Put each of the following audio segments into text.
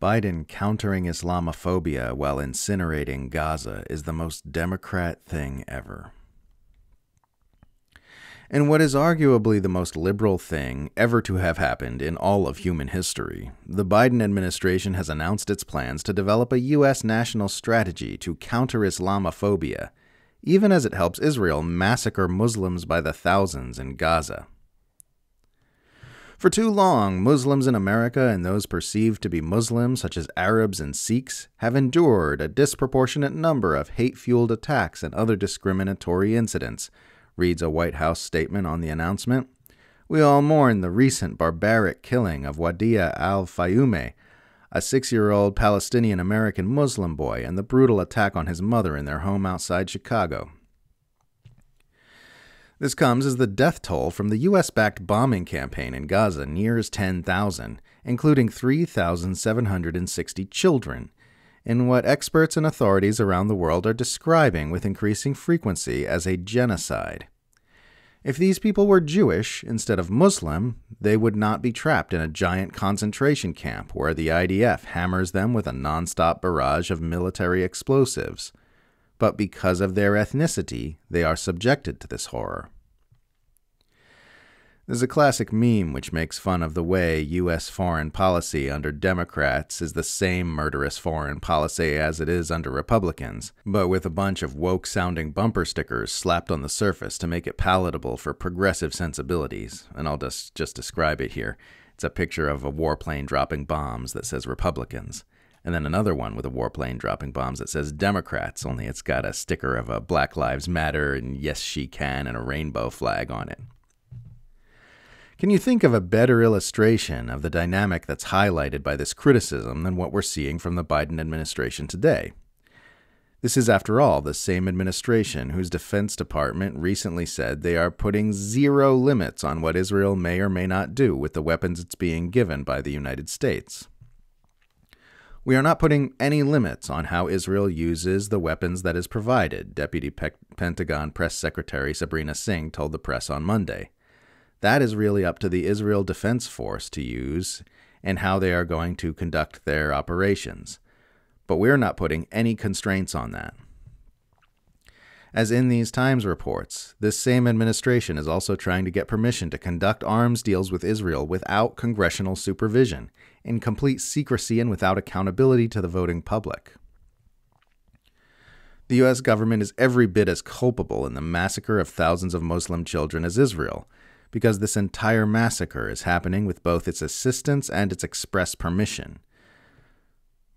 Biden countering Islamophobia while incinerating Gaza is the most Democrat thing ever. And what is arguably the most liberal thing ever to have happened in all of human history, the Biden administration has announced its plans to develop a U.S. national strategy to counter Islamophobia, even as it helps Israel massacre Muslims by the thousands in Gaza. For too long, Muslims in America and those perceived to be Muslim, such as Arabs and Sikhs, have endured a disproportionate number of hate fueled attacks and other discriminatory incidents, reads a White House statement on the announcement. We all mourn the recent barbaric killing of Wadea al Fayoume, a six year old Palestinian American Muslim boy, and the brutal attack on his mother in their home outside Chicago. This comes as the death toll from the U.S. backed bombing campaign in Gaza nears 10,000, including 3,760 children, in what experts and authorities around the world are describing with increasing frequency as a genocide. If these people were Jewish instead of Muslim, they would not be trapped in a giant concentration camp where the IDF hammers them with a nonstop barrage of military explosives but because of their ethnicity, they are subjected to this horror. There's a classic meme which makes fun of the way U.S. foreign policy under Democrats is the same murderous foreign policy as it is under Republicans, but with a bunch of woke sounding bumper stickers slapped on the surface to make it palatable for progressive sensibilities. And I'll just, just describe it here. It's a picture of a warplane dropping bombs that says Republicans and then another one with a warplane dropping bombs that says Democrats, only it's got a sticker of a Black Lives Matter and Yes She Can and a rainbow flag on it. Can you think of a better illustration of the dynamic that's highlighted by this criticism than what we're seeing from the Biden administration today? This is, after all, the same administration whose Defense Department recently said they are putting zero limits on what Israel may or may not do with the weapons it's being given by the United States. We are not putting any limits on how Israel uses the weapons that is provided, Deputy Pe- Pentagon Press Secretary Sabrina Singh told the press on Monday. That is really up to the Israel Defense Force to use and how they are going to conduct their operations. But we're not putting any constraints on that. As in these Times reports, this same administration is also trying to get permission to conduct arms deals with Israel without congressional supervision in complete secrecy and without accountability to the voting public. The U.S. government is every bit as culpable in the massacre of thousands of Muslim children as Israel, because this entire massacre is happening with both its assistance and its express permission.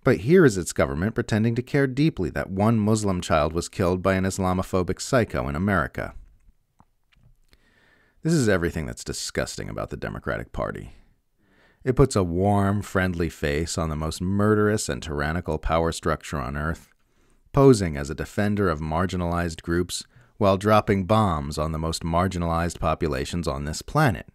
But here is its government pretending to care deeply that one Muslim child was killed by an Islamophobic psycho in America. This is everything that's disgusting about the Democratic Party. It puts a warm, friendly face on the most murderous and tyrannical power structure on earth, posing as a defender of marginalized groups while dropping bombs on the most marginalized populations on this planet.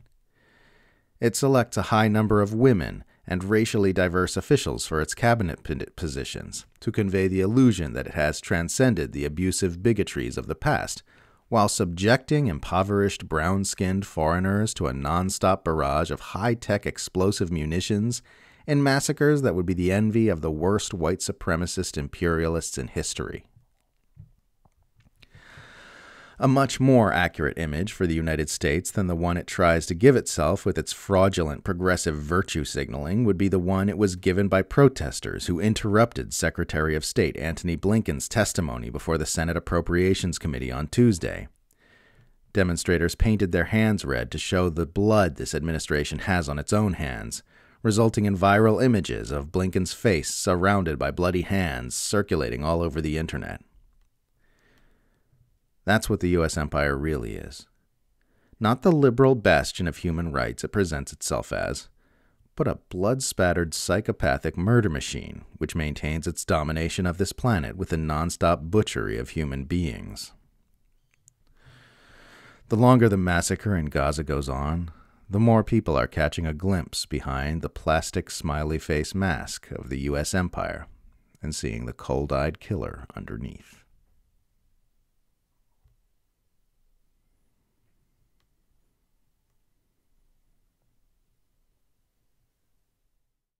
It selects a high number of women and racially diverse officials for its cabinet positions to convey the illusion that it has transcended the abusive bigotries of the past while subjecting impoverished brown skinned foreigners to a non-stop barrage of high tech explosive munitions and massacres that would be the envy of the worst white supremacist imperialists in history. A much more accurate image for the United States than the one it tries to give itself with its fraudulent progressive virtue signaling would be the one it was given by protesters who interrupted Secretary of State Antony Blinken's testimony before the Senate Appropriations Committee on Tuesday. Demonstrators painted their hands red to show the blood this administration has on its own hands, resulting in viral images of Blinken's face surrounded by bloody hands circulating all over the internet. That's what the U.S. empire really is. Not the liberal bastion of human rights it presents itself as, but a blood spattered psychopathic murder machine which maintains its domination of this planet with a nonstop butchery of human beings. The longer the massacre in Gaza goes on, the more people are catching a glimpse behind the plastic smiley face mask of the U.S. empire and seeing the cold eyed killer underneath.